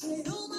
Quiero más.